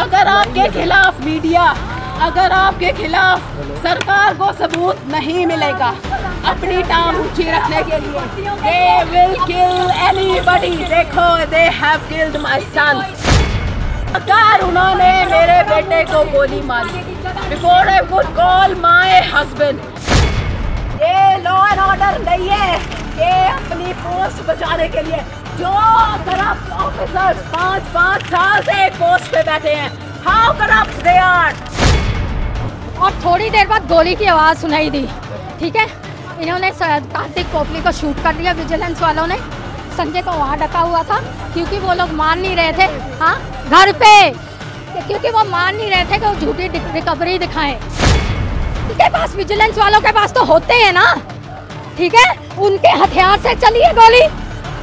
अगर आपके खिलाफ मीडिया, अगर आपके खिलाफ सरकार को सबूत नहीं मिलेगा, अपनी टांग ऊँची रखने के लिए दे विल किल एनीबॉडी देखो they have killed my son अगर उन्होंने मेरे बेटे को गोली मारी before I would call my husband ये लॉ एंड ऑर्डर नहीं है, ये अपनी पोस्ट बचाने के लिए, जो करप्ट ऑफिसर्स पाँच पाँच साल से एक पोस्ट पे बैठे हैं। हाउ करप्ट दे आर और थोड़ी देर बाद गोली की आवाज़ सुनाई दी। ठीक है? इन्होंने कार्तिक पोपली को शूट कर दिया विजिलेंस वालों ने। संजय को वहाँ डका हुआ था, क्योंकि वो लोग मान नहीं रहे थे। हाँ? घर पे! क्योंकि वो मान नहीं रहे थे कि वो झूठी रिकवरी दिखाएँ। उनके पास विजिलेंस वालों के पास तो होते हैं ना? ठीक है? उनके हथियार से चली है गोली।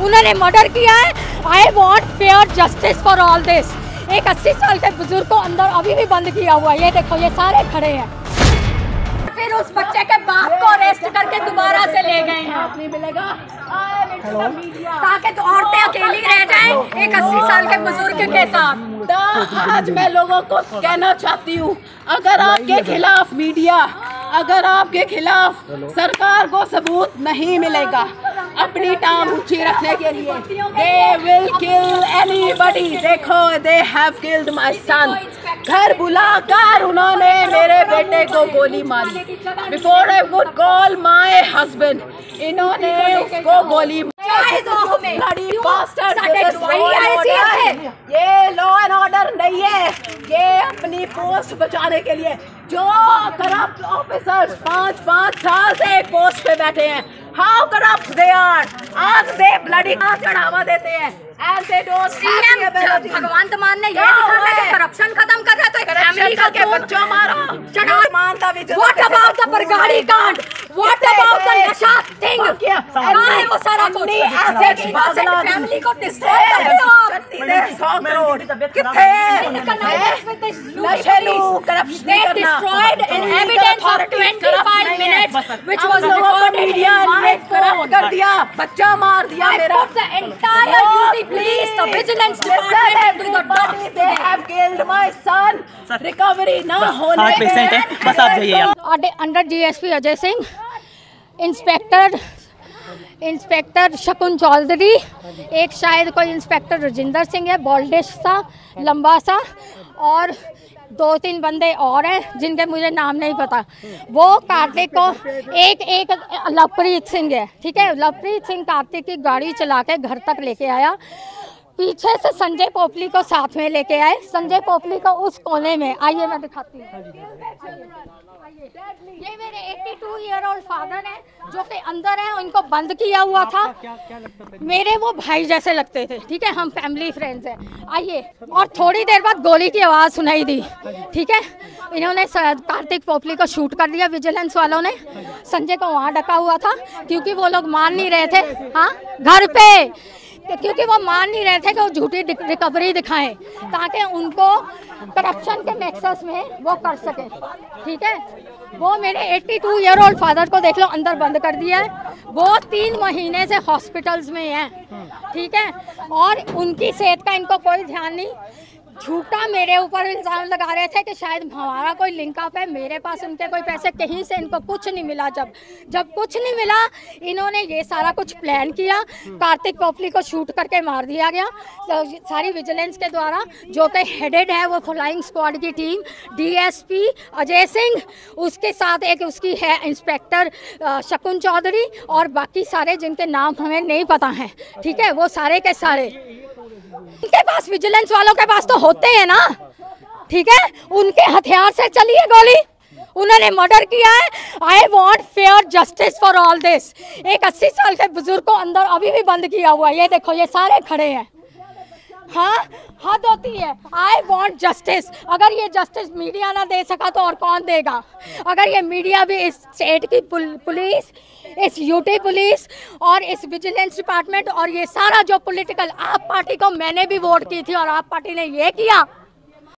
उन्होंने मर्डर किया है। I want fair justice for all this एक 80 साल के बुज़ुर्ग को अंदर अभी भी बंद किया हुआ है। ये देखो ये सारे खड़े हैं। फिर उस बच्चे के बाप को अरेस्ट करके दोबारा से ले गए हैं। मिलेगा. ताकि तो औरतें अकेली रह जाएँ एक 80 साल के बुज़ुर्ग के साथ। तो आज मैं लोगों को कहना चाहती हूँ अगर आपके खिलाफ मीडिया अगर आपके खिलाफ सरकार को सबूत नहीं मिलेगा अपनी टांग ऊँची रखने के लिए। दे विल किल एनीबॉडी देखो they have killed my son घर बुलाकर उन्होंने मेरे बेटे को गोली मारी। Before I would call my husband इन्होंने उसको गोली हमें। Order. है। ये लॉ एंड ऑर्डर नहीं है ये अपनी पोस्ट बचाने के लिए जो करप्ट ऑफिसर्स पाँच पाँच साल से एक पोस्ट पे बैठे हैं हाउ करप्ट दे आर आज दे ब्लडी चढ़ावा देते हैं भगवान मान ने ये करप्शन खत्म है फैमिली का बच्चों मारो चढ़ा। मानता भी व्हाट अबाउट द बरगाड़ी कांड व्हाट अबाउट द नशा थिंग कहाँ है वो सारा कुछ? ऐसे की फैमिली को डिस्ट्रॉय कर दिया आप। कितने नशे लू corruption They destroyed an evidence of 25 minutes, which was recorded in media ने करप्ट बच्चा मार दिया I मेरा। put the entire UP police, the vigilance department into the dogs they have killed my son. Recovery ना होने आठ patient है। बस आप जाइए under DSP Ajay Singh inspector inspector Shakun Chaudhary एक शायद कोई इंस्पेक्टर रजिंदर सिंह है बॉल्डिश सा लंबा सा और दो तीन बंदे और हैं जिनके मुझे नाम नहीं पता। वो कार्तिक को एक एक लवप्रीत सिंह है, ठीक है? लवप्रीत सिंह कार्तिक की गाड़ी चला के घर तक लेके आया। पीछे से संजय पोपली को साथ में लेके आए। संजय पोपली को उस कोने में। आइए मैं दिखाती हूँ। ये मेरे 82 ईयर ओल्ड फादर हैं जो कि अंदर हैं उनको बंद किया हुआ था। मेरे वो भाई जैसे लगते थे ठीक है? हम फैमिली फ्रेंड्स हैं। आइए और थोड़ी देर बाद गोली की आवाज़ सुनाई दी ठीक है? इन्होंने कार्तिक पोपली को शूट कर दिया विजिलेंस वालों ने। संजय को वहाँ डका हुआ था क्योंकि वो लोग मान नहीं रहे थे। हाँ? घर पे! क्योंकि वो मान नहीं रहे थे कि वो झूठी रिकवरी दिखाएँ, ताकि उनको करप्शन के नेक्सस में वो कर सके। ठीक है? वो मेरे 82 ईयर ओल्ड फादर को देख लो, अंदर बंद कर दिया है। वो तीन महीने से हॉस्पिटल्स में हैं। ठीक है? और उनकी सेहत का इनको कोई ध्यान नहीं। झूठा मेरे ऊपर इल्ज़ाम लगा रहे थे कि शायद हमारा कोई लिंकअप है, मेरे पास उनके कोई पैसे, कहीं से इनको कुछ नहीं मिला। जब जब कुछ नहीं मिला, इन्होंने ये सारा कुछ प्लान किया। कार्तिक पोपली को शूट करके मार दिया गया। तो सारी विजिलेंस के द्वारा जो कि हेडेड है, वो फ्लाइंग स्क्वाड की टीम डीएसपी अजय सिंह, उसके साथ एक उसकी है इंस्पेक्टर शकुन चौधरी और बाकी सारे जिनके नाम हमें नहीं पता हैं। ठीक है? वो सारे के सारे। उनके पास विजिलेंस वालों के पास तो होते हैं ना। ठीक है? उनके हथियार से चली है गोली। उन्होंने मर्डर किया है। I want fair justice for all this एक 80 साल के बुज़ुर्ग को अंदर अभी भी बंद किया हुआ है। ये देखो, ये सारे खड़े हैं। हाँ? हद होती है। आई वॉन्ट जस्टिस अगर ये जस्टिस मीडिया ना दे सका तो और कौन देगा? अगर ये मीडिया भी इस स्टेट की पुल- पुलिस इस यूटी पुलिस और इस विजिलेंस डिपार्टमेंट और ये सारा जो पॉलिटिकल आप पार्टी को मैंने भी वोट की थी और आप पार्टी ने ये किया।